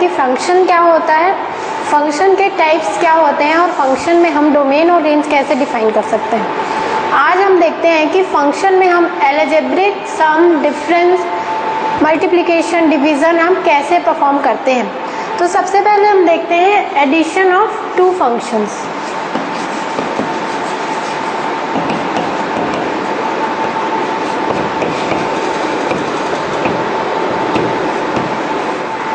कि फ़ंक्शन क्या होता है? फ़ंक्शन के टाइप्स क्या होते हैं और फ़ंक्शन में हम डोमेन और रेंज कैसे डिफाइन कर सकते हैं? आज हम देखते हैं कि फ़ंक्शन में हम algebraic sum difference multiplication division हम कैसे परफॉर्म करते हैं? तो सबसे पहले हम देखते हैं एडिशन ऑफ़ टू फ़ंक्शंस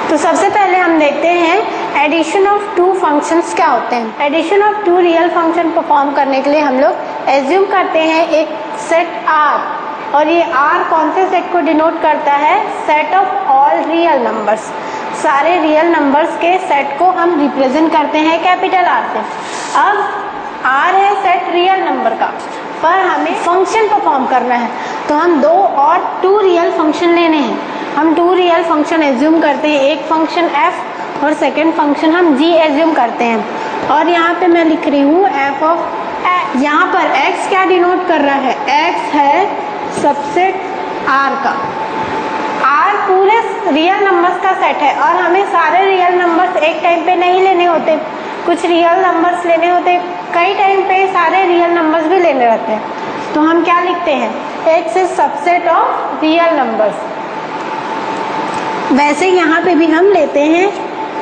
तो सबसे पहले हम देखते हैं एडिशन ऑफ़ टू फ़ंक्शंस क्या होते हैं? Addition of two real function perform करने के लिए हम लोग एज्यूम करते हैं एक सेट आर और ये आर कौन से सेट को डिनोट करता है? Set of all real numbers सारे रियल नंबर्स के सेट को हम रिप्रेजेंट करते हैं कैपिटल आर से। अब आर है सेट रियल नंबर का, पर हमें फ़ंक्शन परफॉर्म करना है। तो हम दो और टू रियल फ़ंक्शन लेने हैं। हम टू रियल फ़ंक्शन एज्यूम करते हैं। एक फ़ंक्शन एफ़ और सेकेंड फ़ंक्शन हम जी एज्यूम करते हैं। और यहाँ पे मैं लिख रही हूँ एफ़ ऑफ़ यहाँ पर एक्स क्या डिनोट कर रहा है? एक्स है सबसेट आर का। आर पूरे रियल नंबर्स का सेट है और हमें सारे रियल नंबर्स एक टाइम पे नहीं लेने होते। कुछ रियल नंबर्स लेने होते, कई टाइम पे सारे रियल नंबर्स भी लेने रहते हैं। तो हम क्या लिखते हैं? X is subset of real numbers वैसे यहाँ पे भी हम लेते हैं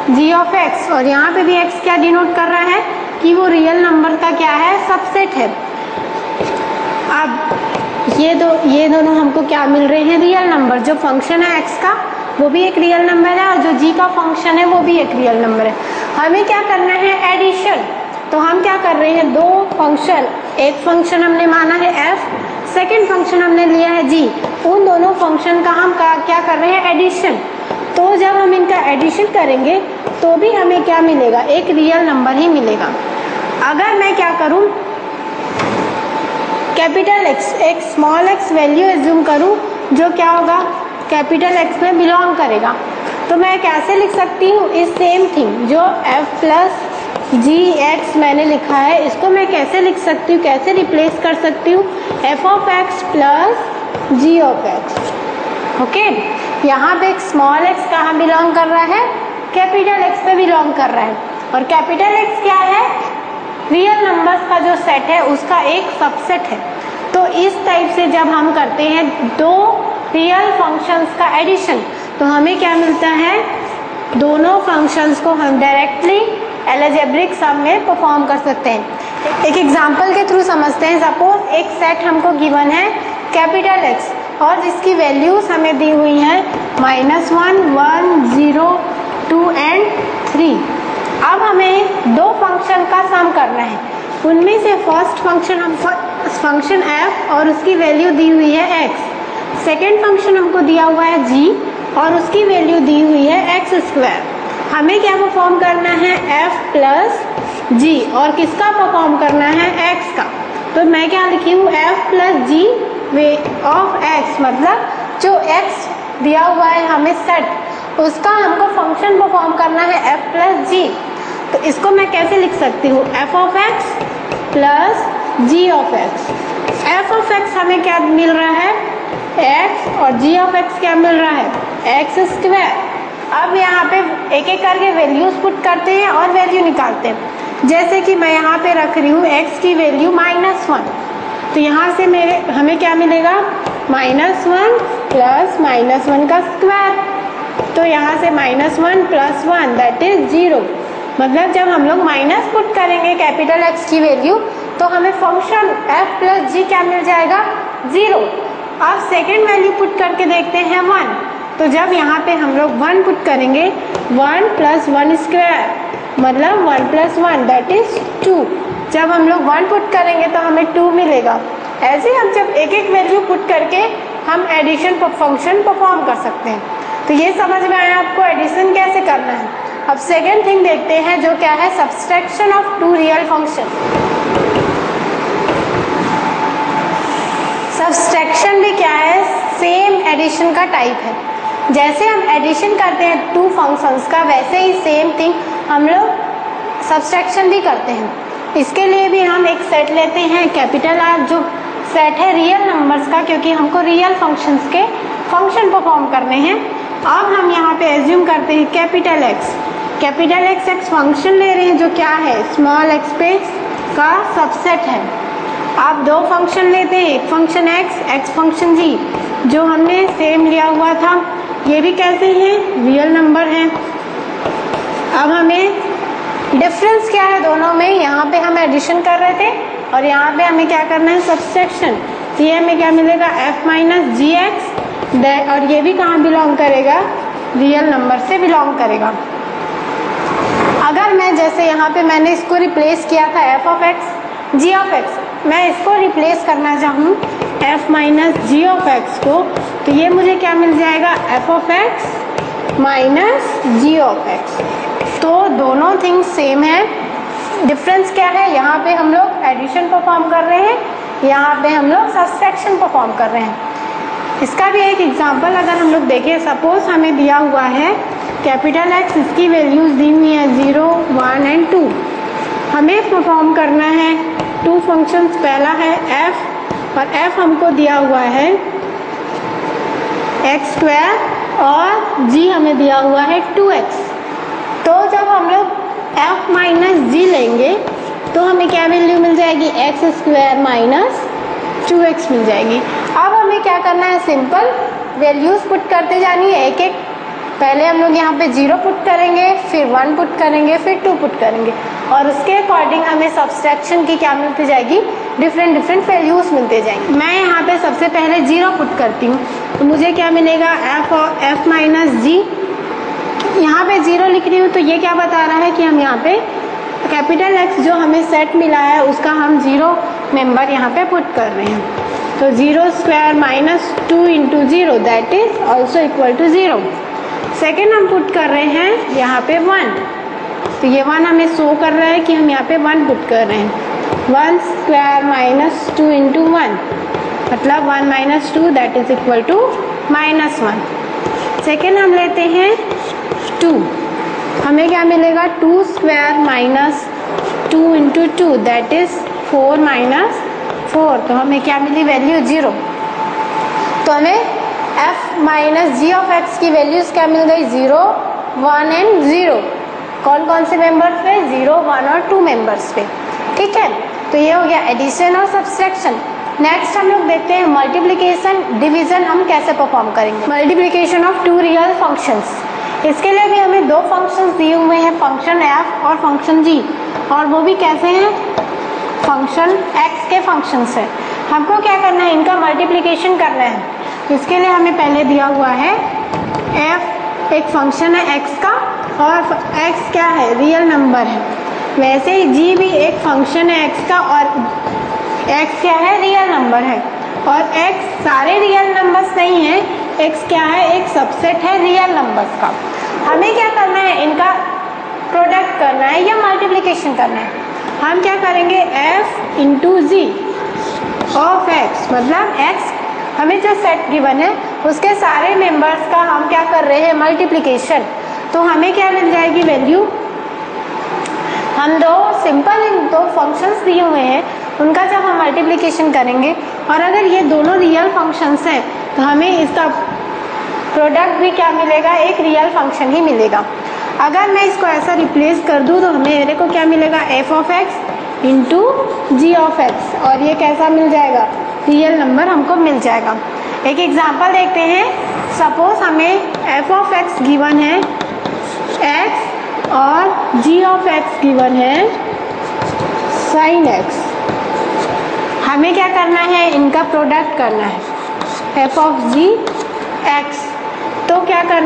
जी ऑफ़ एक्स और यहाँ पे भी एक्स क्या डिनोट कर रहा है कि वो रियल नंबर का क्या है? सबसेट है। अब ये दो, ये दोनों हमको क्या मिल रहे हैं? रियल नंबर जो फ़ंक्शन है एक्स का, वो भी एक रियल नंबर है और जो जी का फ़ंक्शन है, वो भी एक रियल नंबर है। हमें क्या करना है? एडिशन तो हम क्या कर रहे हैं? दो फ़ंक्शन एक फ़ंक्शन हमने माना है एफ़ सेकेंड फ़ंक्शन हमने लिया है जी उन दोनों फ़ंक्शन का हम क्या कर रहे हैं? एडिशन तो जब हम इनका एडिशन करेंगे तो भी हमें क्या मिलेगा? एक रियल नंबर ही मिलेगा। अगर मैं क्या करूँ? कैपिटल एक्स एक स्मॉल एक्स वैल्यू एज्यूम करूँ, जो क्या होगा? कैपिटल एक्स में बिलोंग करेगा। तो मैं कैसे लिख सकती हूँ? इस सेम थिंग जो एफ़ प्लस जी एक्स मैंने लिखा है, इसको मैं कैसे लिख सकती हूँ? कैसे रिप्लेस कर सकती हूँ? F of X plus G of X okay यहाँ पे एक स्मॉल एक्स कहाँ बिलोंग कर रहा है? कैपिटल एक्स पे बिलोंग कर रहा है। और कैपिटल एक्स क्या है? रियल नंबर्स का जो सेट है, उसका एक सबसेट है। तो इस टाइप से जब हम करते हैं दो रियल फ़ंक्शंस का एडिशन तो हमें क्या मिलता है? दोनों फ़ंक्शंस को हम डायरेक्टली एलिजेब्रिक सम में परफॉर्म कर सकते हैं। एक एग्जांपल के थ्रू समझते हैं। सपोज़ एक सेट हमको गिवन है कैपिटल एक्स और जिसकी वैल्यूज़ हमें दी हुई हैं minus one one zero two and three अब हमें दो फ़ंक्शन का सम करना है। उनमें से फ़र्स्ट फ़ंक्शन हम फ़ंक्शन एफ़ और उसकी वैल्यू दी हुई है एक्स सेकेंड फ़ंक्शन हमको दिया हुआ है जी और उसकी वैल्यू दी हुई है एक्स स्क्वायर हमें क्या परफॉर्म करना है? एफ़ प्लस जी और किसका परफॉर्म करना है? एक्स का. तो मैं क्या लिखी हूँ? F plus G way of X मतलब जो एक्स दिया हुआ है हमें सेट उसका हमको फ़ंक्शन परफॉर्म करना है एफ़ प्लस जी तो इसको मैं कैसे लिख सकती हूँ? F of X plus G of X F of X हमें क्या मिल रहा है? एक्स और जी ऑफ़ एक्स क्या मिल रहा है? एक्स स्क्वायर अब यहाँ पे एक एक करके वैल्यूज़ पुट करते हैं और वैल्यू निकालते हैं। जैसे कि मैं यहाँ पे रख रही हूँ एक्स की वैल्यू माइनस वन तो यहाँ से मेरे, हमें क्या मिलेगा? Minus one plus minus one का स्क्वायर। तो यहाँ से minus one plus one that is zero मतलब जब हम लोग माइनस पुट करेंगे कैपिटल एक्स की वैल्यू तो हमें फ़ंक्शन एफ़ प्लस जी क्या मिल जाएगा? ज़ीरो अब सेकेंड वैल्यू पुट करके देखते हैं वन तो जब यहाँ पे हम लोग वन पुट करेंगे वन प्लस वन स्क्वायर मतलब one plus one that is two जब हम लोग वन पुट करेंगे तो हमें टू मिलेगा। ऐसे हम जब एक एक वैल्यू पुट करके हम एडिशन फ़ंक्शन परफॉर्म कर सकते हैं। तो ये समझ में आया आपको एडिशन कैसे करना है? अब सेकेंड थिंग देखते हैं जो क्या है subtraction of two real function subtraction भी क्या है? सेम एडिशन का टाइप है। जैसे हम एडिशन करते हैं टू फ़ंक्शंस का, वैसे ही सेम थिंग हम लोग सब्सट्रैक्शन भी करते हैं। इसके लिए भी हम एक सेट लेते हैं कैपिटल आर जो सेट है रियल नंबर्स का, क्योंकि हमको रियल फ़ंक्शंस के फ़ंक्शन परफॉर्म करने हैं। अब हम यहाँ पे एज्यूम करते हैं capital X capital X X function ले रहे हैं, जो क्या है? स्मॉल एक्स पे का सबसेट है। आप दो फ़ंक्शन लेते हैं, एक function X X function G जो हमने सेम लिया हुआ था। ये भी कैसे हैं? रियल नंबर हैं। अब हमें डिफरेंस क्या है दोनों में? यहाँ पे हम एडिशन कर रहे थे और यहाँ पे हमें क्या करना है? सब्सट्रैक्शन तो ये हमें क्या मिलेगा? F माइनस जी एक्स और ये भी कहाँ बिलोंग करेगा? रियल नंबर से बिलोंग करेगा. अगर मैं जैसे यहाँ पे मैंने इसको रिप्लेस किया था F of X G of X मैं इसको रिप्लेस करना चाहूँ F minus G of X को तो ये मुझे क्या मिल जाएगा? F of X minus G of X तो दोनों थिंग्स सेम है। डिफरेंस क्या है? यहाँ पे हम लोग एडिशन परफॉर्म कर रहे हैं, यहाँ पे हम लोग सब्सट्रैक्शन परफॉर्म कर रहे हैं। इसका भी एक एग्जांपल अगर हम लोग देखें सपोज़ हमें दिया हुआ है कैपिटल एक्स इसकी वैल्यूज़ दी हुई है ज़ीरो वन एंड टू हमें परफॉर्म करना है टू फ़ंक्शंस पहला है एफ़ और एफ़ हमको दिया हुआ है एक्स स्क्वायर और जी हमें दिया हुआ है टू एक्स हम लोग f माइनस जी लेंगे तो हमें क्या वैल्यू मिल जाएगी? X square minus two X मिल जाएगी। अब हमें क्या करना है? सिंपल वैल्यूज़ पुट करते जानी है, एक एक। पहले हम लोग यहाँ पे ज़ीरो पुट करेंगे, फिर वन पुट करेंगे, फिर टू पुट करेंगे। और उसके अकॉर्डिंग हमें सब्सट्रैक्शन की क्या मिलती जाएगी? डिफरेंट डिफरेंट वैल्यूज़ मिलते जाएँगे। मैं यहाँ पे सबसे पहले ज़ीरो पुट करती हूँ। तो मुझे क्या मिलेगा? एफ़ और एफ़ माइनस जी यहाँ पे ज़ीरो लिख रही हूँ तो ये क्या बता रहा है कि हम यहाँ पे कैपिटल एक्स जो हमें सेट मिला है, उसका हम ज़ीरो मेंबर यहाँ पे पुट कर रहे हैं। तो zero square minus two into zero that is also equal to zero second हम पुट कर रहे हैं यहाँ पे वन तो ये वन हमें शो कर रहा है कि हम यहाँ पे वन पुट कर रहे हैं। One square minus two into one मतलब one minus two that is equal to minus one second हम लेते हैं टू। हमें क्या मिलेगा? Two square minus two into two that is four minus four. तो हमें क्या मिली? Value zero. तो हमें f minus G of X की वैल्यूज़ क्या मिल गई? Zero, one and zero. कौन कौन से मेंबर्स पे? ज़ीरो, वन और टू मेंबर्स पे। ठीक है? तो ये हो गया एडिशन और सब्सट्रैक्शन नेक्स्ट हम लोग देखते हैं मल्टीप्लीकेशन डिवीज़न हम कैसे परफॉर्म करेंगे? Multiplication of two real functions इसके लिए भी हमें दो फ़ंक्शंस दिए हुए हैं फ़ंक्शन एफ़ और फ़ंक्शन जी और वो भी कैसे हैं? फ़ंक्शन एक्स के फ़ंक्शंस है हमको क्या करना है? इनका मल्टीप्लिकेशन करना है। इसके लिए हमें पहले दिया हुआ है एफ़ एक फ़ंक्शन है एक्स का, और एक्स क्या है? रियल नंबर है। वैसे ही जी भी एक फ़ंक्शन है एक्स का, और एक्स क्या है? रियल नंबर है। और एक्स सारे रियल नंबर्स नहीं है एक्स क्या है? एक सबसेट है रियल नंबर्स का। हमें क्या करना है? इनका प्रोडक्ट करना है या मल्टीप्लिकेशन करना है? हम क्या करेंगे? F into G of X मतलब एक्स हमें जो सेट गिवन है, उसके सारे मेंबर्स का हम क्या कर रहे हैं? मल्टीप्लिकेशन तो हमें क्या मिल जाएगी वैल्यू हम दो सिंपल इन दो फ़ंक्शंस दिए हुए हैं, उनका जब हम मल्टीप्लिकेशन करेंगे, और अगर ये दोनों रियल फ़ंक्शंस हैं तो हमें इसका प्रोडक्ट भी क्या मिलेगा? एक रियल फ़ंक्शन ही मिलेगा। अगर मैं इसको ऐसा रिप्लेस कर दूँ तो हमें मेरे को क्या मिलेगा? F of X into G of X और ये कैसा मिल जाएगा? रियल नंबर हमको मिल जाएगा। एक एग्जांपल देखते हैं। सपोज़ हमें एफ़ ऑफ़ एक्स गिवन है। एक्स और जी ऑफ़ एक्स गिवन है। साइन एक्स हमें क्या करना है? इनका प्रोडक्ट करना है। एफ़ ऑफ़ जी एक्स तो क्या कर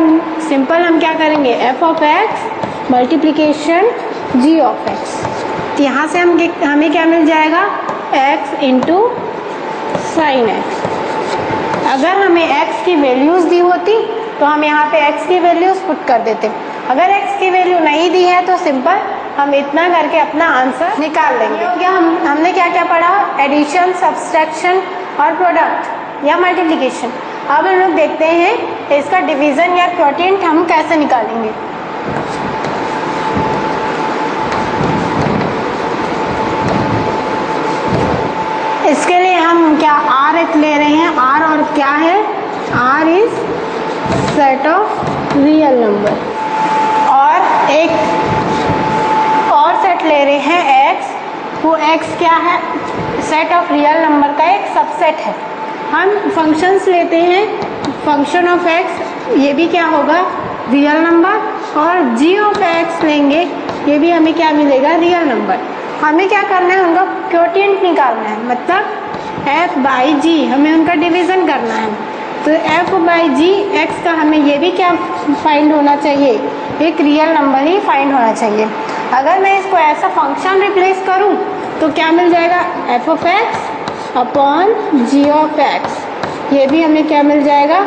सिंपल हम क्या करेंगे? F of X multiplication G of X तो यहाँ से हम हमें क्या मिल जाएगा? एक्स इंटू साइन एक्स अगर हमें एक्स की वैल्यूज़ दी होती तो हम यहाँ पे एक्स की वैल्यूज़ पुट कर देते। अगर एक्स की वैल्यू नहीं दी है तो सिंपल हम इतना करके अपना आंसर निकाल लेंगे। क्या हम, हमने क्या क्या पढ़ा? एडिशन सब्सट्रैक्शन और प्रोडक्ट या मल्टीप्लिकेशन अब हम लोग देखते हैं, इसका डिवीज़न या क्वाटियंट हम कैसे निकालेंगे? इसके लिए हम क्या आर एक ले रहे हैं? आर और क्या है? R is set of real number और एक और सेट ले रहे हैं एक्स वो एक्स क्या है? सेट ऑफ़ रियल नंबर का एक सबसेट है। हम फ़ंक्शंस लेते हैं फ़ंक्शन ऑफ़ एक्स ये भी क्या होगा? रियल नंबर और जी ऑफ़ एक्स लेंगे, ये भी हमें क्या मिलेगा? रियल नंबर हमें क्या करना है? उनका क्योटियंट निकालना है। मतलब एफ़ बाई जी हमें उनका डिवीज़न करना है। तो एफ़ बाई जी एक्स का हमें ये भी क्या फाइंड होना चाहिए? एक रियल नंबर ही फाइंड होना चाहिए। अगर मैं इसको ऐसा फ़ंक्शन रिप्लेस करूँ तो क्या मिल जाएगा? F of X upon G of X ये भी हमें क्या मिल जाएगा?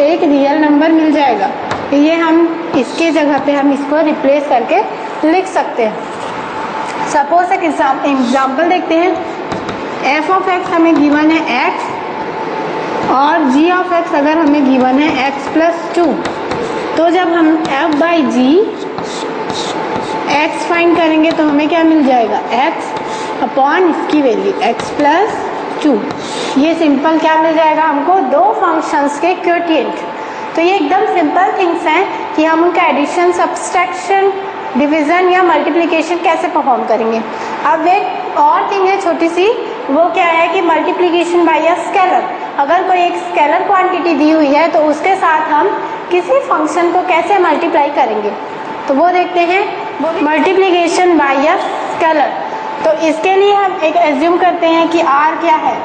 एक रियल नंबर मिल जाएगा। ये हम इसके जगह पे हम इसको रिप्लेस करके लिख सकते हैं। सपोज़ एक एग्ज़ाम्पल देखते हैं। एफ़ ऑफ़ एक्स हमें गिवन है एक्स और जी ऑफ़ एक्स अगर हमें गिवन है एक्स प्लस टू तो जब हम F by G X find करेंगे तो हमें क्या मिल जाएगा? एक्स अपॉन इसकी वैल्यू एक्स प्लस टू। ये सिंपल क्या मिल जाएगा हमको? दो फ़ंक्शंस के क्योटियंट तो ये एकदम सिंपल थिंग्स हैं कि हम उनका एडिशन सब्सट्रैक्शन डिवीज़न या मल्टीप्लिकेशन कैसे परफॉर्म करेंगे। अब एक और थिंग है छोटी सी वो क्या है कि मल्टीप्लिकेशन बाय अ स्केलर अगर कोई एक स्केलर क्वांटिटी दी हुई है तो उसके साथ हम किसी फ़ंक्शन को कैसे मल्टीप्लाई करेंगे? तो वो देखते हैं। मल्टीप्लिकेशन बाय अ स्केलर तो इसके लिए हम एक एज्यूम करते हैं कि आर क्या है?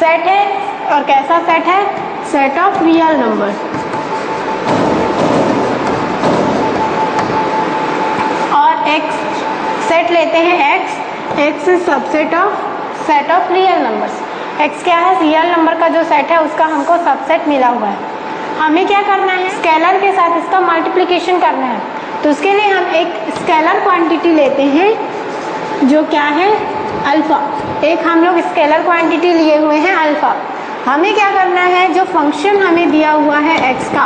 सेट है और कैसा सेट है? सेट ऑफ़ रियल नंबर और एक्स सेट लेते हैं X X is subset of set of real numbers X क्या है? रियल नंबर का जो सेट है, उसका हमको सबसेट मिला हुआ है। हमें क्या करना है? स्केलर के साथ इसका मल्टीप्लिकेशन करना है। तो उसके लिए हम एक स्केलर क्वांटिटी लेते हैं। जो क्या है? अल्फ़ा। एक हम लोग स्केलर क्वांटिटी लिए हुए हैं अल्फ़ा। हमें क्या करना है? जो फ़ंक्शन हमें दिया हुआ है एक्स का।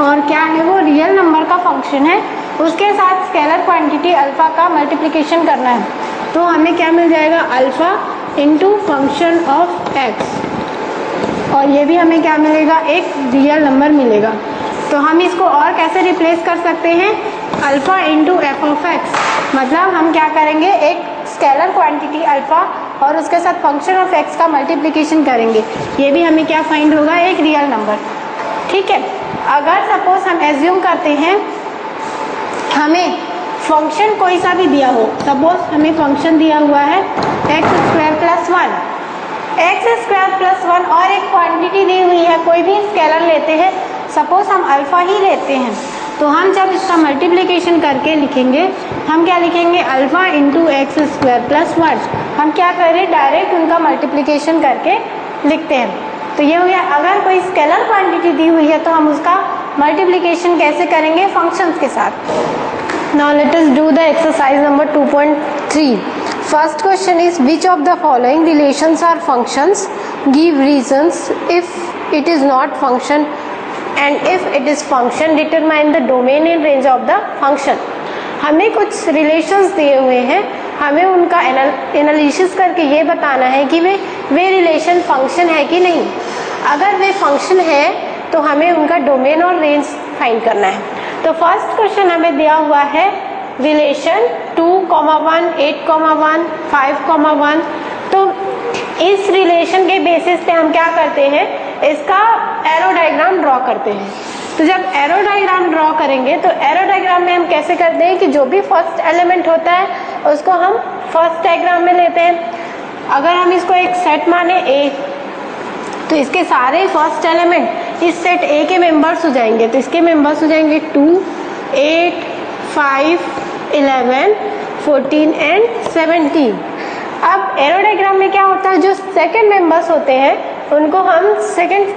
और क्या है? वो रियल नंबर का फ़ंक्शन है। उसके साथ स्केलर क्वांटिटी अल्फ़ा का मल्टीप्लिकेशन करना है। तो हमें क्या मिल जाएगा? Alpha into function of X और ये भी हमें क्या मिलेगा? एक रियल नंबर मिलेगा। तो हम इसको और कैसे रिप्लेस कर सकते हैं? Alpha into F of X मतलब हम क्या करेंगे? एक स्केलर क्वांटिटी अल्फ़ा और उसके साथ फ़ंक्शन ऑफ़ एक्स का मल्टीप्लिकेशन करेंगे। ये भी हमें क्या फाइंड होगा? एक रियल नंबर। ठीक है? अगर सपोज़ हम एज्यूम करते हैं, हमें फ़ंक्शन कोई सा भी दिया हो सपोज़ हमें फ़ंक्शन दिया हुआ है X square plus one X square plus one और एक क्वांटिटी दी हुई है, कोई भी स्केलर लेते हैं सपोज़ हम अल्फ़ा ही लेते हैं। तो हम जब इसका मल्टीप्लिकेशन करके लिखेंगे, हम क्या लिखेंगे? Alpha into X square plus one हम क्या करें? डायरेक्ट उनका मल्टीप्लिकेशन करके लिखते हैं। तो ये हो गया। अगर कोई स्केलर क्वांटिटी दी हुई है तो हम उसका मल्टीप्लिकेशन कैसे करेंगे? फ़ंक्शंस के साथ। Now let us do the exercise number 2.3 first question is which of the following relations are functions give reasons if it is not function and if it is function determine the domain and range of the function हमें कुछ relations दिए हुए हैं। हमें उनका analysis करके ये बताना है कि वे वे रिलेशन फ़ंक्शन है कि नहीं। अगर वे फ़ंक्शन है तो हमें उनका डोमेन और रेंज फाइंड करना है। तो फ़र्स्ट क्वेश्चन हमें दिया हुआ है relation two comma one eight comma one five comma one तो इस रिलेशन के बेसिस पे हम क्या करते हैं? इसका एरो डायग्राम ड्रॉ करते हैं। तो जब एरो डायग्राम ड्रॉ करेंगे तो एरो डायग्राम में हम कैसे करते हैं कि जो भी फ़र्स्ट एलिमेंट होता है, उसको हम फ़र्स्ट डायग्राम में लेते हैं। अगर हम इसको एक सेट माने ए तो इसके सारे फ़र्स्ट एलिमेंट इस सेट ए के मेंबर्स हो जाएँगे। तो इसके मेंबर्स हो जाएँगे two eight five eleven fourteen and seventeen अब एरोडाइग्राम में क्या होता है? जो सेकेंड मेंबर्स होते हैं उनको हम सेकंड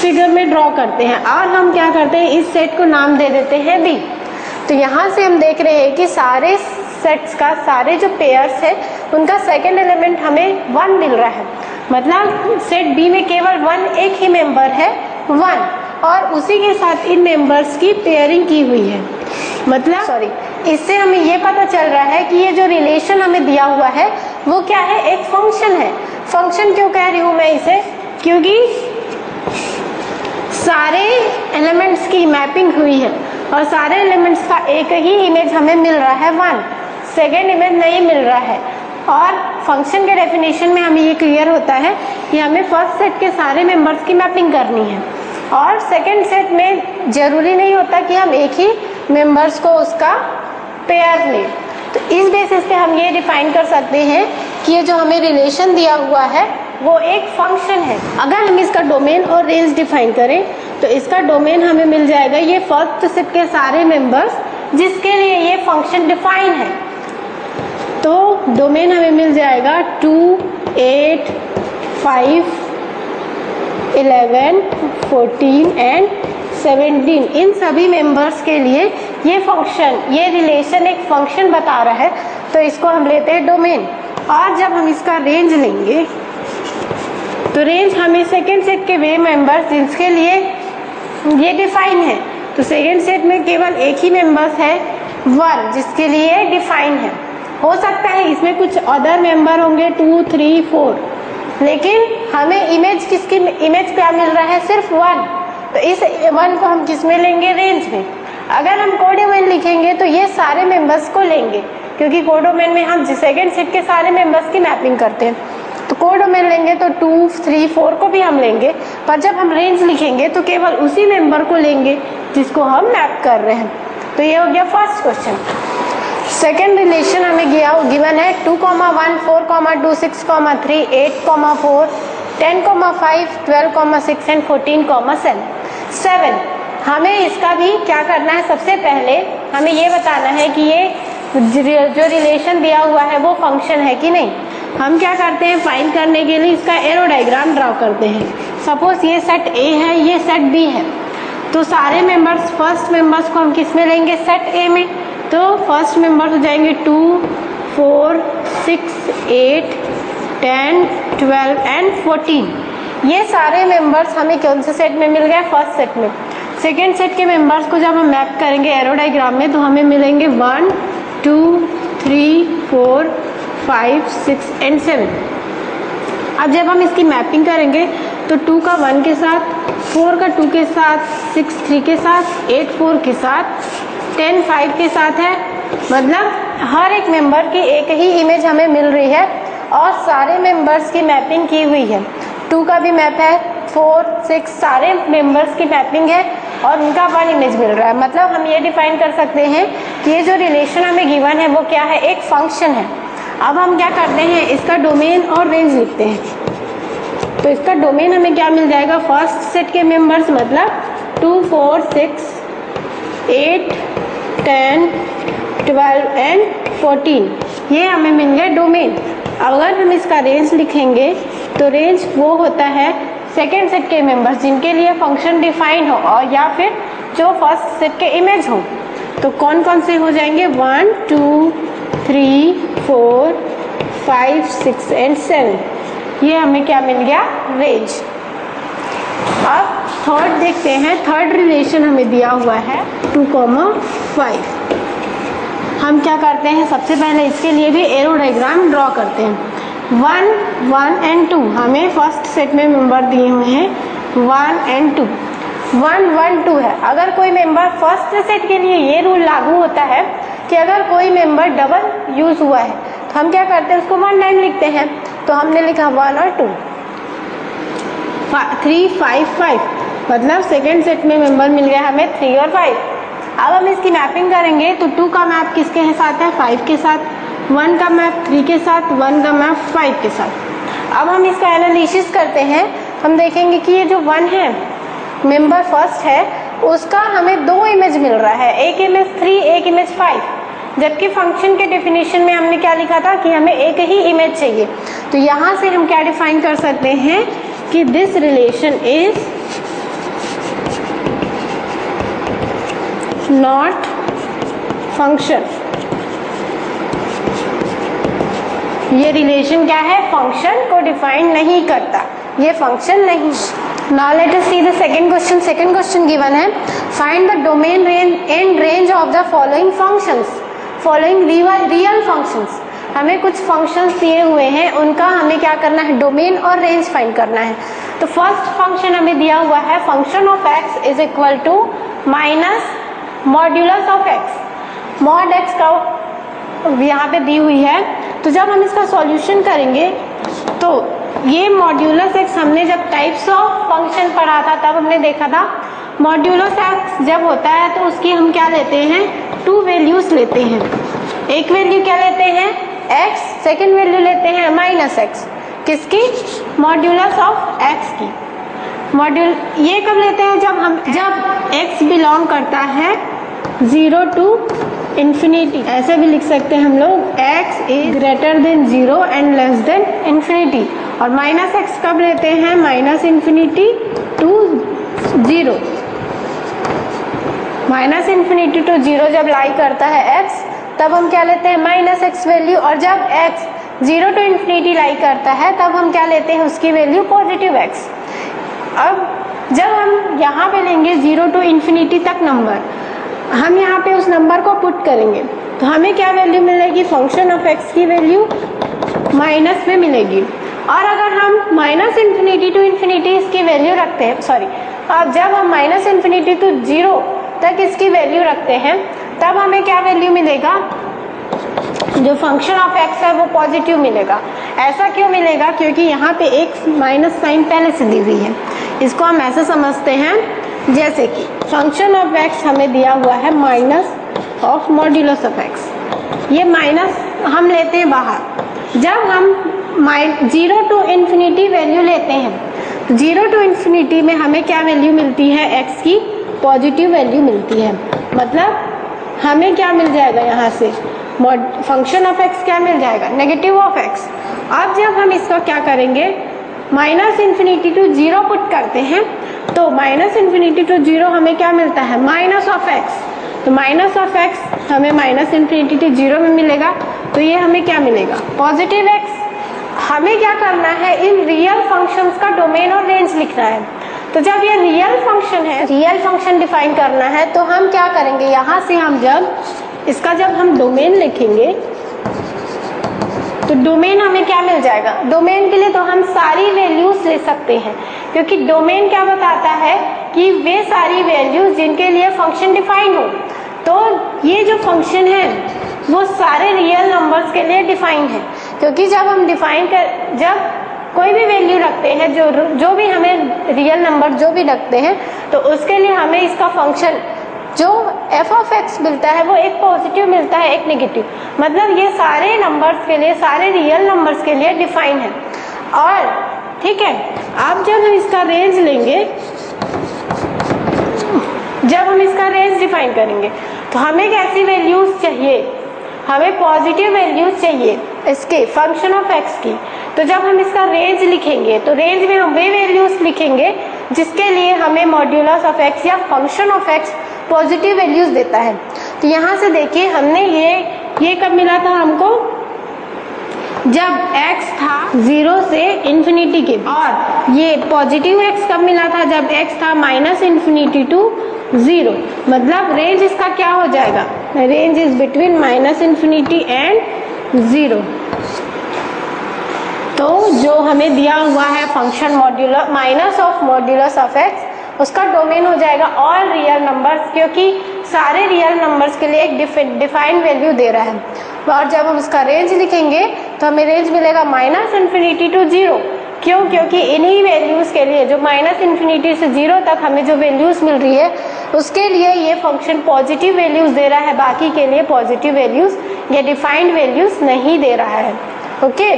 फिगर में ड्रॉ करते हैं। और हम क्या करते हैं? इस सेट को नाम दे देते हैं बी तो यहाँ से हम देख रहे हैं कि सारे सेट्स का सारे जो पेयर्स है उनका सेकेंड एलिमेंट हमें वन मिल रहा है। मतलब सेट बी में केवल वन एक ही मेंबर है वन और उसी के साथ इन मेंबर्स की पेयरिंग की हुई है। मतलब सॉरी इससे हमें ये पता चल रहा है कि ये जो रिलेशन हमें दिया हुआ है वो क्या है? एक फ़ंक्शन है। फ़ंक्शन क्यों कह रही हूँ मैं इसे? क्योंकि सारे एलिमेंट्स की मैपिंग हुई है और सारे एलिमेंट्स का एक ही इमेज हमें मिल रहा है वन सेकेंड इमेज नहीं मिल रहा है। और फ़ंक्शन के डेफिनेशन में हमें ये क्लियर होता है कि हमें फ़र्स्ट सेट के सारे मेंबर्स की मैपिंग करनी है। और सेकेंड सेट में ज़रूरी नहीं होता कि हम एक ही मेंबर्स को उसका पेयर लें। तो इस बेसिस पे हम ये डिफाइन कर सकते हैं कि ये जो हमें रिलेशन दिया हुआ है, वो एक फ़ंक्शन है। अगर हम इसका डोमेन और रेंज डिफाइन करें तो इसका डोमेन हमें मिल जाएगा ये फ़र्स्ट सिप के सारे मेंबर्स जिसके लिए ये फ़ंक्शन डिफाइन है। तो डोमेन हमें मिल जाएगा two eight five eleven fourteen and seventeen इन सभी मेंबर्स के लिए ये फ़ंक्शन ये रिलेशन एक फ़ंक्शन बता रहा है तो इसको हम लेते हैं डोमेन और जब हम इसका रेंज लेंगे तो रेंज हमें सेकेंड सेट के वे मेंबर्स जिसके लिए ये डिफाइन है तो सेकेंड सेट में केवल एक ही मेंबर्स है वन जिसके लिए डिफाइन है. हो सकता है इसमें कुछ अदर मेंबर होंगे टू थ्री फोर लेकिन हमें इमेज किसकी इमेज क्या मिल रहा है? सिर्फ़ वन तो इस वन को हम किसमें लेंगे? रेंज में। अगर हम कोडोमेन लिखेंगे तो ये सारे मेंबर्स को लेंगे, क्योंकि कोडोमेन में हम सेकेंड सेट के सारे मेंबर्स की मैपिंग करते हैं। तो कोडोमेन लेंगे तो टू थ्री फोर को भी हम लेंगे, पर जब हम रेंज लिखेंगे तो केवल उसी मेंबर को लेंगे, जिसको हम मैप कर रहे हैं। तो ये हो गया फ़र्स्ट क्वेश्चन सेकेंड रिलेशन हमें गया गिवन है two comma one four comma two six comma three eight comma four ten comma five twelve comma six and fourteen comma seven seven हमें इसका भी क्या करना है? सबसे पहले हमें ये बताना है कि ये जो रिलेशन दिया हुआ है, वो फ़ंक्शन है कि नहीं? हम क्या करते हैं? फाइंड करने के लिए इसका एरो डायग्राम ड्रॉ करते हैं। सपोज़ ये सेट ए है, ये सेट बी है। तो सारे मेंबर्स फ़र्स्ट मेंबर्स को हम किसमें लेंगे? सेट ए में। तो फ़र्स्ट मेंबर्स हो जाएँगे two four six eight ten twelve and fourteen ये सारे मेंबर्स हमें कौन से सेट में मिल गए? फ़र्स्ट सेट में। सेकेंड सेट के मेंबर्स को जब हम मैप करेंगे एरोडाइग्राम में तो हमें मिलेंगे one two three four five six and seven अब जब हम इसकी मैपिंग करेंगे तो टू का वन के साथ फोर का टू के साथ सिक्स थ्री के साथ एट फोर के साथ टेन फाइव के साथ है। मतलब हर एक मेंबर की एक ही इमेज हमें मिल रही है और सारे मेंबर्स की मैपिंग की हुई है। टू का भी मैप है, फोर, सिक्स, सारे मेंबर्स की मैपिंग है और उनका वन इमेज मिल रहा है। मतलब हम ये डिफाइन कर सकते हैं कि ये जो रिलेशन हमें गिवन है, वो क्या है? एक फ़ंक्शन है। अब हम क्या करते हैं? इसका डोमेन और रेंज लिखते हैं। तो इसका डोमेन हमें क्या मिल जाएगा? फ़र्स्ट सेट के मेंबर्स मतलब two four six eight ten twelve and fourteen ये हमें मिल गया डोमेन अगर हम इसका रेंज लिखेंगे तो रेंज वो होता है सेकेंड सेट के मेंबर्स जिनके लिए फ़ंक्शन डिफाइन हो और या फिर जो फ़र्स्ट सेट के इमेज हो। तो कौन कौन से हो जाएँगे? One two three four five six and seven ये हमें क्या मिल गया? रेंज अब थर्ड देखते हैं। थर्ड रिलेशन हमें दिया हुआ है टू कॉमा फाइव हम क्या करते हैं? सबसे पहले इसके लिए भी एरो डायग्राम ड्रॉ करते हैं। वन वन एंड टू हमें फ़र्स्ट सेट में मेंबर दिए हुए हैं। One and two one one two है। अगर कोई मेंबर फ़र्स्ट सेट के लिए ये रूल लागू होता है कि अगर कोई मेंबर डबल यूज़ हुआ है तो हम क्या करते हैं? उसको वन नाइन लिखते हैं। तो हमने लिखा वन और टू थ्री फाइव फाइव मतलब सेकेंड सेट में मेंबर मिल गया हमें थ्री और फाइव अब हम इसकी मैपिंग करेंगे। तो टू का मैप किसके साथ है? फाइव के साथ। वन का मैप थ्री के साथ, वन का मैप फाइव के साथ। अब हम इसका एनालिसिस करते हैं। हम देखेंगे कि ये जो वन है मेंबर फ़र्स्ट है, उसका हमें दो इमेज मिल रहा है। एक इमेज थ्री एक इमेज फाइव जबकि फ़ंक्शन के डेफिनेशन में हमने क्या लिखा था कि हमें एक ही इमेज चाहिए। तो यहाँ से हम क्या डिफाइन कर सकते हैं कि this relation is not function ये रिलेशन क्या है? फ़ंक्शन को डिफाइन नहीं करता। ये फ़ंक्शन नहीं now let us see the second question second question given है। Find the domain range and range of the following functions following real functions हमें कुछ फ़ंक्शंस दिए हुए हैं। उनका हमें क्या करना है? डोमेन और रेंज फाइंड करना है। तो फ़र्स्ट फ़ंक्शन हमें दिया हुआ है। Function of x is equal to minus modulus of x mod x का यहाँ पे दी हुई है। तो जब हम इसका सॉल्यूशन करेंगे तो ये मॉड्यूलस एक्स हमने जब टाइप्स ऑफ़ फ़ंक्शन पढ़ा था, तब हमने देखा था मॉड्यूलस एक्स जब होता है तो उसकी हम क्या लेते हैं? टू वैल्यूज़ लेते हैं। एक वैल्यू क्या लेते हैं? एक्स सेकेंड वैल्यू लेते हैं माइनस एक्स किसकी? मॉड्यूलस ऑफ़ एक्स की। मॉड्यूल ये कब लेते हैं? जब हम, जब एक्स बिलोंग करता है ज़ीरो टू इंफिनिटी ऐसे भी लिख सकते हैं हम लोग, x is greater than zero and less than infinity और माइनस एक्स कब लेते हैं? Minus infinity to zero minus infinity to zero जब लाई करता है x, तब हम क्या लेते हैं? माइनस एक्स वैल्यू और जब x zero to infinity lie करता है, तब हम क्या लेते हैं? उसकी वैल्यू पॉजिटिव x. अब जब हम यहाँ पे लेंगे ज़ीरो टू इंफिनिटी तक नंबर हम यहाँ पे उस नंबर को पुट करेंगे। तो हमें क्या वैल्यू मिलेगी? फ़ंक्शन ऑफ़ एक्स की वैल्यू माइनस में मिलेगी। और अगर हम माइनस इन्फिनिटी टू इन्फिनिटी इसकी वैल्यू रखते हैं सॉरी अब जब हम माइनस इन्फिनिटी टू ज़ीरो तक इसकी वैल्यू रखते हैं, तब हमें क्या वैल्यू मिलेगा? जो फ़ंक्शन ऑफ़ एक्स है, वो पॉजिटिव मिलेगा। ऐसा क्यों मिलेगा? क्योंकि यहाँ पे एक माइनस साइन पहले से दी हुई है। इसको हम ऐसे समझते हैं। जैसे कि फ़ंक्शन ऑफ़ एक्स हमें दिया हुआ है minus of modulus of x ये माइनस हम लेते हैं बाहर। जब हम ज़ीरो टू इन्फिनिटी वैल्यू लेते हैं ज़ीरो टू इन्फिनिटी में हमें क्या वैल्यू मिलती है? एक्स की पॉजिटिव वैल्यू मिलती है। मतलब हमें क्या मिल जाएगा यहाँ से? फ़ंक्शन ऑफ़ एक्स क्या मिल जाएगा? नेगेटिव ऑफ़ एक्स अब जब हम इसका क्या करेंगे? Minus infinity to zero put करते हैं। तो माइनस इन्फिनिटी टू ज़ीरो हमें क्या मिलता है? माइनस ऑफ़ एक्स तो माइनस ऑफ़ एक्स हमें माइनस इन्फिनिटी टू ज़ीरो में मिलेगा। तो ये हमें क्या मिलेगा? पॉजिटिव एक्स हमें क्या करना है? इन रियल फ़ंक्शंस का डोमेन और रेंज लिखना है। तो जब ये रियल फ़ंक्शन है रियल फ़ंक्शन डिफाइन करना है तो हम क्या करेंगे? यहाँ से हम जब, इसका जब हम डोमेन लिखेंगे तो डोमेन हमें क्या मिल जाएगा? डोमेन के लिए तो हम सारी वैल्यूज़ ले सकते हैं। क्योंकि डोमेन क्या बताता है कि वे सारी वैल्यूज़ जिनके लिए फ़ंक्शन डिफाइन हो। तो ये जो फ़ंक्शन है, वो सारे रियल नंबर्स के लिए डिफाइन है। क्योंकि जब हम डिफाइन कर, जब कोई भी वैल्यू रखते हैं, जो जो भी हमें रियल नंबर जो भी रखते हैं तो उसके लिए हमें इसका फ़ंक्शन जो एफ़ ऑफ़ एक्स मिलता है, वो एक पॉजिटिव मिलता है, एक नेगेटिव मतलब ये सारे नंबर्स के लिए, सारे रियल नंबर्स के लिए डिफाइन है. और, ठीक है, अब जब हम इसका रेंज लेंगे, जब हम इसका रेंज डिफाइन करेंगे तो हमें कैसी वैल्यूज़ चाहिए? हमें पॉजिटिव वैल्यूज़ चाहिए इसके फ़ंक्शन ऑफ़ एक्स की. तो जब हम इसका रेंज लिखेंगे तो रेंज में हम वे वैल्यूज़ लिखेंगे, जिसके लिए हमें मॉड्यूलस ऑफ़ एक्स या function of x positive values देता है। तो यहाँ से देखिए हमने ये ये कब मिला था हमको? जब x था ज़ीरो से इन्फिनिटी के और ये पॉजिटिव x कब मिला था? जब x था माइनस इंफिनिटी टू ज़ीरो मतलब रेंज इसका क्या हो जाएगा? Range is between minus infinity and zero तो जो हमें दिया हुआ है function modular minus of modulus of x उसका डोमेन हो जाएगा ऑल रियल नंबर्स क्योंकि सारे रियल नंबर्स के लिए एक डिफाइंड वैल्यू दे रहा है। और जब हम उसका रेंज लिखेंगे तो हमें रेंज मिलेगा माइनस इन्फिनिटी टू ज़ीरो क्यों? क्योंकि इन्हीं वैल्यूज़ के लिए, जो माइनस इन्फिनिटी से ज़ीरो तक हमें जो वैल्यूज़ मिल रही है, उसके लिए ये फ़ंक्शन पॉजिटिव वैल्यूज़ दे रहा है। बाकी के लिए पॉजिटिव वैल्यूज़ या डिफाइंड वैल्यूज़ नहीं दे रहा है। ओके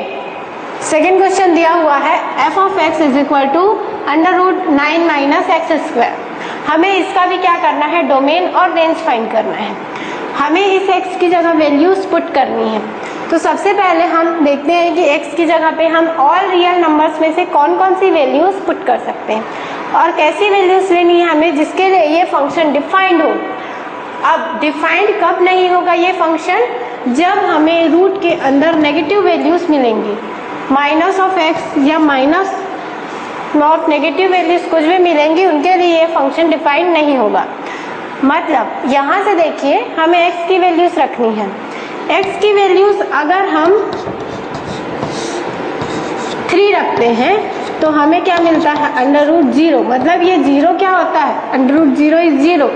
सेकेंड क्वेश्चन दिया हुआ है f of x is equal to under root nine minus x square हमें इसका भी क्या करना है? डोमेन और रेंज फाइंड करना है। हमें इस x की जगह वैल्यूज़ पुट करनी है। तो सबसे पहले हम देखते हैं कि x की जगह पे हम ऑल रियल नंबर्स में से कौन कौन सी वैल्यूज़ पुट कर सकते हैं। और कैसी वैल्यूज़ लेनी है हमें? जिसके लिए ये फ़ंक्शन डिफाइंड हो। अब डिफाइंड कब नहीं होगा ये फ़ंक्शन जब हमें रूट के अंदर नेगेटिव वैल्यूज़ मिलेंगी। माइनस ऑफ़ एक्स या माइनस नॉट नेगेटिव वैल्यूज़ कुछ भी मिलेंगी, उनके लिए ये फ़ंक्शन डिफाइंड नहीं होगा। मतलब यहाँ से देखिए, हमें x की वैल्यूज़ रखनी है। x की वैल्यूज़ अगर हम थ्री रखते हैं तो हमें क्या मिलता है? अंडर रूट ज़ीरो मतलब ये ज़ीरो क्या होता है? Under root zero is zero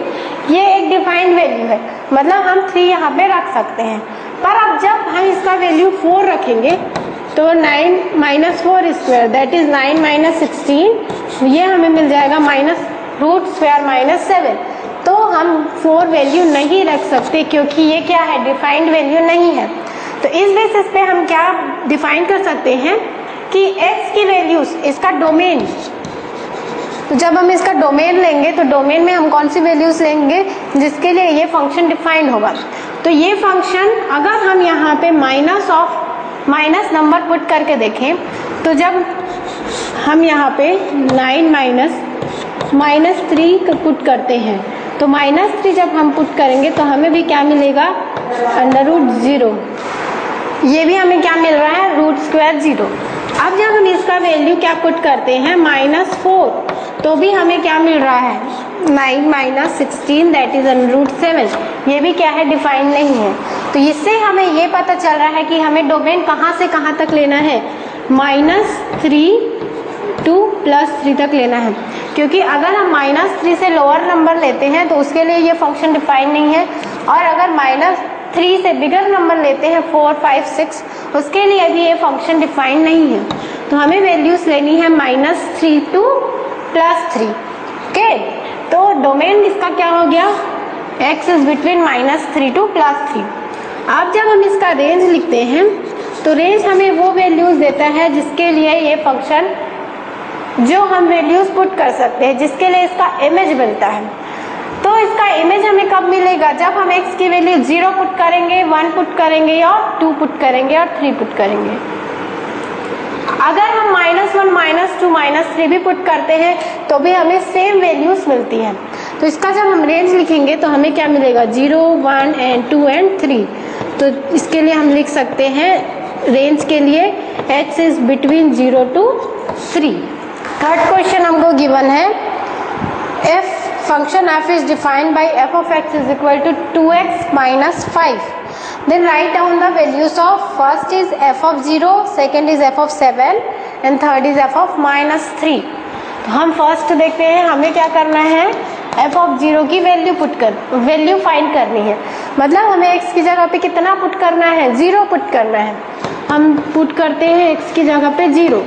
ये एक डिफाइंड वैल्यू है। मतलब हम थ्री यहाँ पे रख सकते हैं। पर अब जब हम इसका वैल्यू फोर रखेंगे तो nine minus four square that is nine minus sixteen ये हमें मिल जाएगा minus root square minus seven तो हम फोर वैल्यू नहीं रख सकते क्योंकि ये क्या है? डिफाइंड वैल्यू नहीं है. तो इस बेसिस पे हम क्या डिफाइन कर सकते हैं? कि x की वैल्यूज़ इसका डोमेन तो जब हम इसका डोमेन लेंगे तो डोमेन में हम कौन सी वैल्यूज़ लेंगे? जिसके लिए ये फ़ंक्शन डिफाइंड होगा. तो ये फ़ंक्शन अगर हम यहाँ पे minus of minus number put करके देखें तो जब हम यहाँ पे nine minus minus three put करते हैं तो माइनस थ्री जब हम पुट करेंगे तो हमें भी क्या मिलेगा? Under root zero. ये भी हमें क्या मिल रहा है? Root square zero. अब जब हम इसका वैल्यू क्या पुट करते हैं? Minus four. तो भी हमें क्या मिल रहा है? Nine minus sixteen that is under root seven ये भी क्या है? डिफाइन नहीं है। तो इससे हमें ये पता चल रहा है कि हमें डोमेन कहाँ से कहाँ तक लेना है। Minus three to plus three तक लेना है। क्योंकि अगर हम माइनस थ्री से लोअर नंबर लेते हैं तो उसके लिए ये फ़ंक्शन डिफाइन नहीं है। और अगर माइनस थ्री से बिगर नंबर लेते हैं फोर फाइव सिक्स उसके लिए भी ये फ़ंक्शन डिफाइन नहीं है। तो हमें वैल्यूज़ लेनी है minus three to plus three okay तो डोमेन इसका क्या हो गया? X is between minus three to plus three अब जब हम इसका रेंज लिखते हैं तो रेंज हमें वो वैल्यूज़ देता है जिसके लिए ये फ़ंक्शन जो हम वैल्यूज़ पुट कर सकते हैं, जिसके लिए इसका इमेज बनता है। तो इसका इमेज हमें कब मिलेगा? जब हम x की वैल्यू ज़ीरो पुट करेंगे वन पुट करेंगे और टू पुट करेंगे और थ्री पुट करेंगे। अगर हम minus one minus two minus three भी पुट करते हैं तो भी हमें सेम वैल्यूज़ मिलती हैं। तो इसका जब हम रेंज लिखेंगे तो हमें क्या मिलेगा? Zero one and two and three तो इसके लिए हम लिख सकते हैं रेंज के लिए x is between zero to three third question हमको गिवन है। F function f is defined by f of x is equal to 2x minus 5 then write down the values of first is f of 0 second is f of 7 and third is f of minus 3 तो हम first देखते हैं, हमें क्या करना है? f of zero की value put कर वैल्यू फाइंड करनी है। मतलब हमें x की जगह पे कितना पुट करना है? ज़ीरो पुट करना है। हम पुट करते हैं x की जगह पे ज़ीरो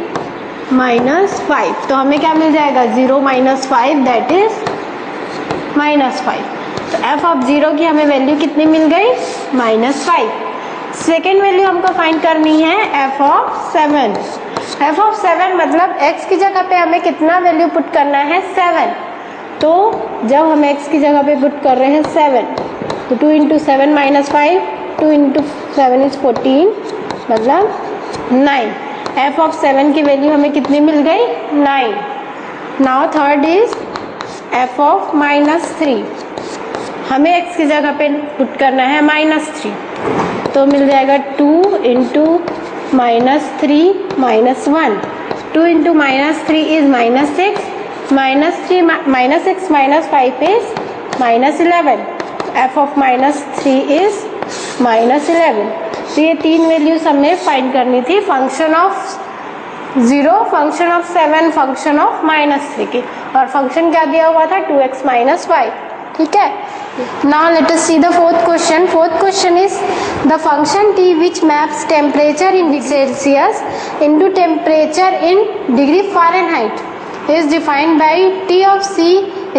माइनस फाइव तो हमें क्या मिल जाएगा? Zero minus five that is minus five तो एफ़ ऑफ़ ज़ीरो की हमें वैल्यू कितनी मिल गई? माइनस फाइव सेकेंड वैल्यू हमको फाइंड करनी है f of seven f of seven मतलब एक्स की जगह पे हमें कितना वैल्यू पुट करना है? सेवन तो जब हम एक्स की जगह पे पुट कर रहे हैं सेवन तो two into seven minus five two into seven is fourteen मतलब नाइन एफ़ ऑफ़ सेवन की वैल्यू हमें कितनी मिल गई? Nine now third is f of minus three हमें एक्स की जगह पे पुट करना है माइनस थ्री तो मिल जाएगा two into minus three minus one two into minus three is minus six minus three minus six minus five is minus eleven f of minus three is minus eleven तो ये तीन values हमें find करनी थी। Function of zero function of seven function of minus three की। और function क्या दिया हुआ था? टू एक्स माइनस फाइव ठीक है? Now let us see the fourth question fourth question is the function t which maps temperature in degree celsius into temperature in degree fahrenheit is defined by t of c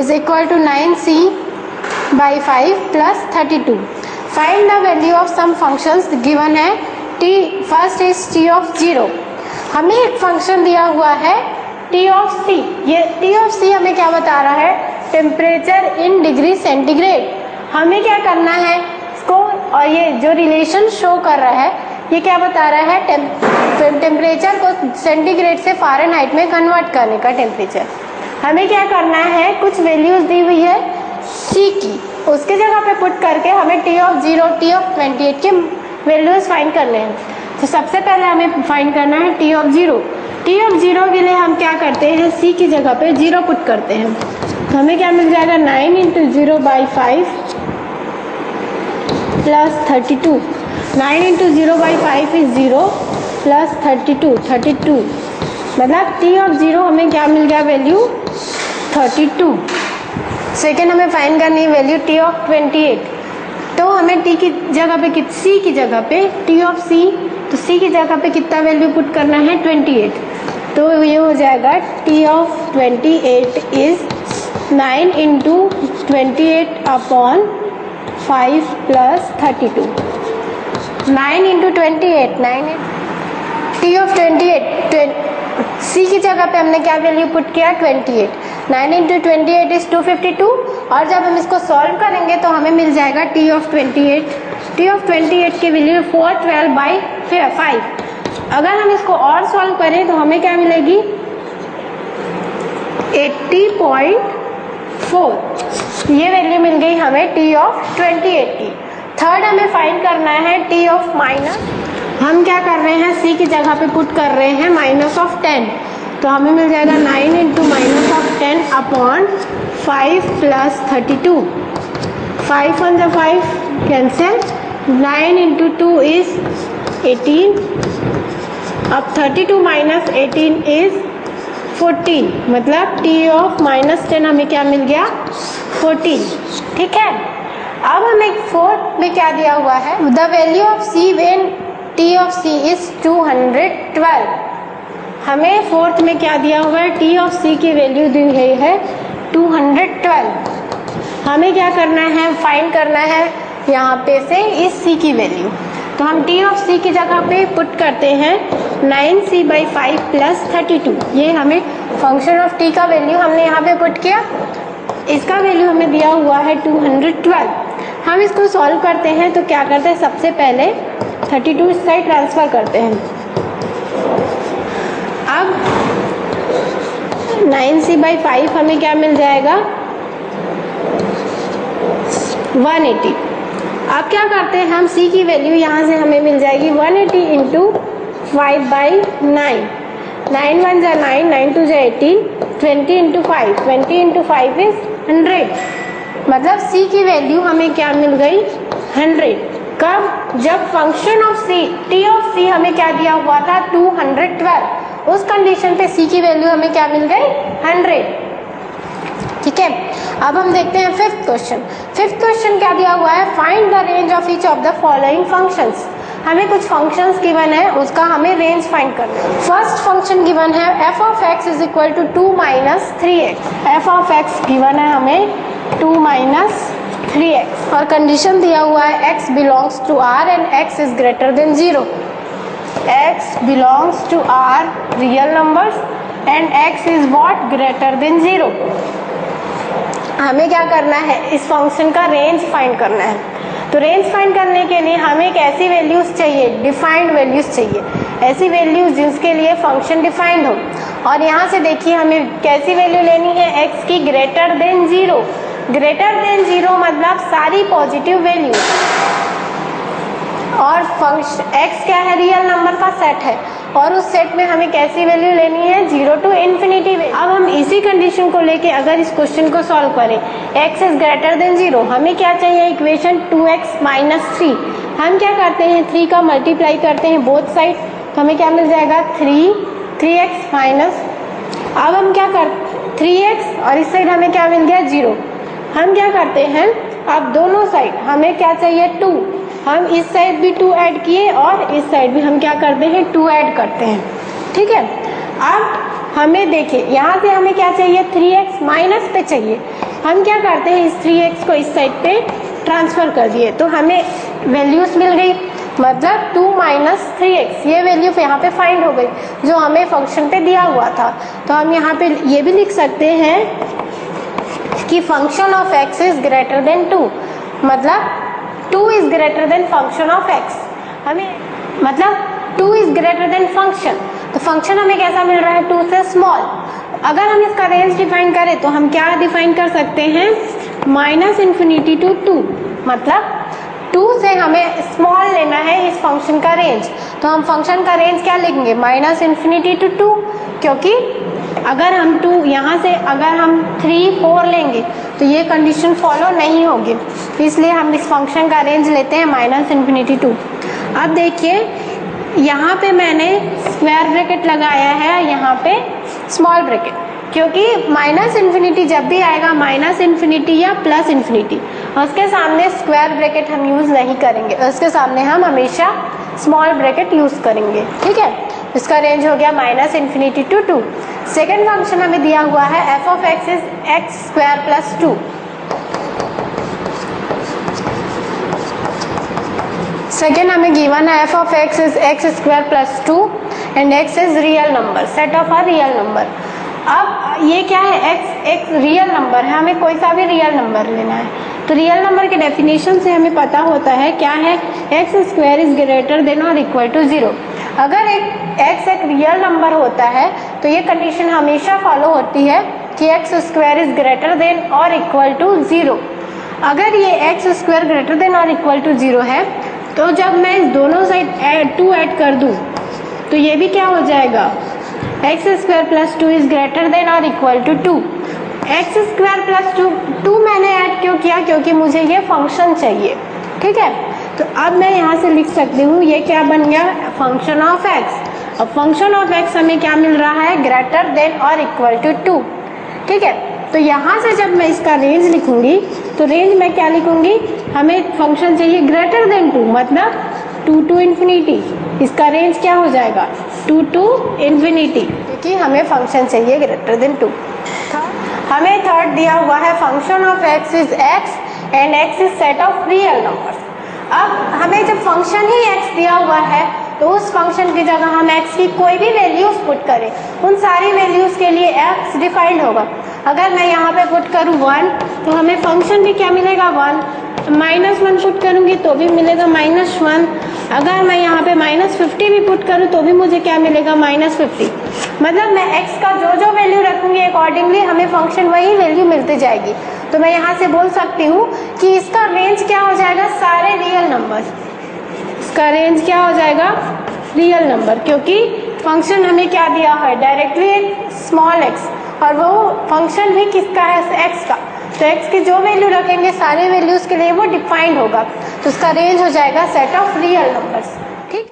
is equal to 9c by 5 plus 32 find the value of some functions given है t first is t of 0 हमें एक function दिया हुआ है t of c ये t of c हमें क्या बता रहा है टेम्परेचर इन डिग्री सेंटीग्रेड हमें क्या करना है? इसको, और ये जो रिलेशन शो कर रहा है, ये क्या बता रहा है? टेम्परेचर को सेंटीग्रेड से फारेनहाइट में कन्वर्ट करने का टेम्परेचर हमें क्या करना है? कुछ वैल्यूज़ दी हुई है सी की. उसके जगह पे पुट करके हमें t of zero t of twenty eight के वैल्यूज़ फाइंड करने हैं. तो सबसे पहले हमें फाइंड करना है t of zero t of zero के लिए हम क्या करते हैं? सी की जगह पे ज़ीरो पुट करते हैं. हमें क्या मिल जाएगा? Nine into zero by five plus thirty two nine into zero by five is zero plus thirty two thirty two मतलब टी ऑफ़ ज़ीरो हमें क्या मिल गया वैल्यू थर्टी टू सेकेंड हमें फाइन करनी है value t of twenty eight तो हमें टी की जगह पे कित सी की जगह पे टी ऑफ़ सी तो सी की जगह पे कितना वैल्यू पुट करना है? ट्वेंटी एट तो ये हो जाएगा t of twenty eight is nine into twenty eight upon five plus thirty two. Nine into twenty eight, nine eight. T of twenty eight c की जगह पे हमने क्या वैल्यू पुट किया? Twenty eight. Nine into twenty eight is two fifty two और जब हम इसको सॉल्व करेंगे तो हमें मिल जाएगा t of twenty eight t of twenty eight की value four twelve by five अगर हम इसको और सॉल्व करें तो हमें क्या मिलेगी? Eighty point four. ये वैल्यू मिल गई हमें टी ऑफ़ ट्वेंटी एट की थर्ड हमें फाइंड करना है टी ऑफ़ माइनस हम क्या कर रहे हैं? सी की जगह पे पुट कर रहे हैं माइनस ऑफ़ टेन तो हमें मिल जाएगा nine into minus of ten upon five plus thirty two five on the five cancel nine into two is eighteen अब thirty two minus eighteen is fourteen मतलब टी ऑफ़ माइनस टेन हमें क्या मिल गया? फोर्टीन, ठीक है? अब हमें फोर्थ में क्या दिया हुआ है? The value of c when t of c is two hundred twelve हमें फोर्थ में क्या दिया हुआ है? टी ऑफ़ सी की वैल्यू दी गई है टू हंड्रेड ट्वेल्व हमें क्या करना है? फाइंड करना है यहाँ पे से इस सी की वैल्यू तो हम टी ऑफ़ सी की जगह पे पुट करते हैं। Nine c by five plus thirty two. ये हमें फ़ंक्शन ऑफ़ टी का वैल्यू हमने यहाँ पे पुट किया। इसका वैल्यू हमें दिया हुआ है टू हंड्रेड ट्वेल्व हम इसको सॉल्व करते हैं तो क्या करते हैं? सबसे पहले थर्टी टू इस साइड ट्रांसफ़र करते हैं। अब नाइन सी बाई फाइव हमें क्या मिल जाएगा? वन एटी अब क्या करते हैं? हम c की वैल्यू यहाँ से हमें मिल जाएगी one eighty into five by nine nine one जा नाइन नाइन टू जा eighteen twenty into five twenty into five is hundred मतलब c की वैल्यू हमें क्या मिल गई? हंड्रेड कब? जब function of c, t of c हमें क्या दिया हुआ था? टू हंड्रेड ट्वेल्व उस कंडीशन पे सी की वैल्यू हमें क्या मिल गई? हंड्रेड ठीक है? अब हम देखते हैं फिफ्थ क्वेश्चन फिफ्थ क्वेश्चन क्या दिया हुआ है? Find the range of each of the following functions हमें कुछ फ़ंक्शंस गिवन है, उसका हमें रेंज फाइंड करना है। फ़र्स्ट फ़ंक्शन गिवन है f of x is equal to two minus three x f of x given है हमें टू माइनस थ्री एक्स और कंडीशन दिया हुआ है x belongs to R and x is greater than zero x belongs to R real numbers and x is what greater than zero हमें क्या करना है, इस फ़ंक्शन का रेंज फाइंड करना है। तो रेंज फाइंड करने के लिए हमें एक ऐसी वैल्यूज़ चाहिए डिफाइंड वैल्यूज़ चाहिए। ऐसी वैल्यूज़ जिसके लिए फ़ंक्शन डिफाइंड हो। और यहाँ से देखिए हमें कैसी वैल्यू लेनी है एक्स की greater than zero greater than zero मतलब सारी पॉजिटिव वैल्यू और फ़ंक्शन एक्स क्या है? रियल नंबर का सेट है। और उस सेट में हमें कैसी वैल्यू लेनी है? ज़ीरो टू इन्फिनिटी अब हम इसी कंडीशन को लेके अगर इस क्वेश्चन को सॉल्व करें x is greater than zero हमें क्या चाहिए? Equation two x minus three हम क्या करते हैं? थ्री का मल्टीप्लाई करते हैं बोथ साइड तो हमें क्या मिल जाएगा? थ्री थ्री एक्स माइनस अब हम क्या कर थ्री एक्स और इस साइड हमें क्या मिल गया? ज़ीरो हम क्या करते हैं? अब दोनों साइड हमें क्या चाहिए? टू हम इस साइड भी टू ऐड किए और इस साइड भी हम क्या करते हैं टू ऐड करते हैं। ठीक है? अब हमें देखिए, यहाँ से हमें क्या चाहिए? थ्री एक्स माइनस पे चाहिए। हम क्या करते हैं, इस थ्री एक्स को इस साइड पे ट्रांसफ़र कर दिए। तो हमें वैल्यूज़ मिल गई। मतलब टू माइनस थ्री एक्स ये वैल्यू यहाँ पे फाइंड हो गई, जो हमें फ़ंक्शन पे दिया हुआ था। तो हम यहाँ पे ये भी लिख सकते हैं कि function of x is greater than two मतलब two is greater than function of x. हमें मतलब two is greater than function. तो फ़ंक्शन हमें कैसा मिल रहा है? टू से स्मॉल। अगर हम इसका रेंज डिफाइन करें तो हम क्या डिफाइन कर सकते हैं? Minus infinity to two. मतलब टू से हमें स्मॉल लेना है इस फ़ंक्शन का रेंज तो हम फ़ंक्शन का रेंज क्या लिखेंगे? माइनस इन्फिनिटी टू टू क्योंकि अगर हम टू यहाँ से अगर हम थ्री फोर लेंगे तो ये कंडीशन फॉलो नहीं होगी. इसलिए हम इस फ़ंक्शन का रेंज लेते हैं माइनस इन्फिनिटी टू अब देखिए, यहाँ पे मैंने स्क्वायर ब्रैकेट लगाया है, यहाँ पे स्मॉल ब्रैकेट क्योंकि माइनस इन्फिनिटी जब भी आएगा, माइनस इन्फिनिटी या प्लस इन्फिनिटी, उसके सामने स्क्वायर ब्रैकेट हम यूज़ नहीं करेंगे। उसके सामने हम हमेशा स्मॉल ब्रैकेट यूज़ करेंगे, ठीक है? इसका रेंज हो गया minus infinity to two. Second function हमें दिया हुआ है f of x is x square plus two second हमें गिवन है f of x is x square plus two and x is real number set of a real number अब ये क्या है? एक्स एक रियल नंबर है। हमें कोई सा भी रियल नंबर लेना है। तो रियल नंबर के डेफिनेशन से हमें पता होता है क्या है? X square is greater than और इक्वल टू ज़ीरो अगर एक एक्स एक रियल नंबर होता है तो ये कंडीशन हमेशा फॉलो होती है कि x square is greater than और इक्वल टू ज़ीरो अगर ये एक्स स्क्वायर ग्रेटर देन और इक्वल टू ज़ीरो है तो जब मैं इस दोनों साइड टू ऐड कर दूँ तो ये भी क्या हो जाएगा? X square plus two is greater than और equal to two x square plus two two मैंने ऐड क्यों किया? क्योंकि मुझे ये फ़ंक्शन चाहिए। ठीक है? तो अब मैं यहाँ से लिख सकती हूँ, ये क्या बन गया? फ़ंक्शन ऑफ़ एक्स अब फ़ंक्शन ऑफ़ एक्स हमें क्या मिल रहा है? ग्रेटर देन और इक्वल टू टू ठीक है? तो यहाँ से जब मैं इसका रेंज लिखूँगी तो रेंज में क्या लिखूँगी? हमें फ़ंक्शन चाहिए ग्रेटर देन टू मतलब टू टू इन्फिनिटी। इसका रेंज क्या हो जाएगा? Two to infinity. क्योंकि हमें फ़ंक्शन चाहिए ग्रेटर देन टू हमें थर्ड दिया हुआ है function of x is x and x is set of real numbers अब हमें जब फ़ंक्शन ही एक्स दिया हुआ है तो उस फ़ंक्शन की जगह हम एक्स की कोई भी वैल्यूज़ पुट करें। उन सारी वैल्यूज़ के लिए एक्स डिफाइंड होगा। अगर मैं यहाँ पे पुट करूँ वन तो हमें फ़ंक्शन भी क्या मिलेगा? वन माइनस वन पुट करूँगी तो भी मिलेगा माइनस वन अगर मैं यहाँ पे माइनस फिफ्टी भी पुट करूँ तो भी मुझे क्या मिलेगा? माइनस फिफ्टी मतलब मैं x का जो जो वैल्यू रखूँगी अकॉर्डिंगली हमें फ़ंक्शन वही वैल्यू मिलती जाएगी। तो मैं यहाँ से बोल सकती हूँ कि इसका रेंज क्या हो जाएगा? सारे रियल नंबर इसका रेंज क्या हो जाएगा? रियल नंबर क्योंकि फ़ंक्शन हमें क्या दिया है? डायरेक्टली स्मॉल एक्स और वो फ़ंक्शन भी किसका है? एक्स का। तो एक्स की जो वैल्यू रखेंगे, सारे वैल्यूज़ के लिए वो डिफाइंड होगा। तो उसका रेंज हो जाएगा सेट ऑफ़ रियल नंबर्स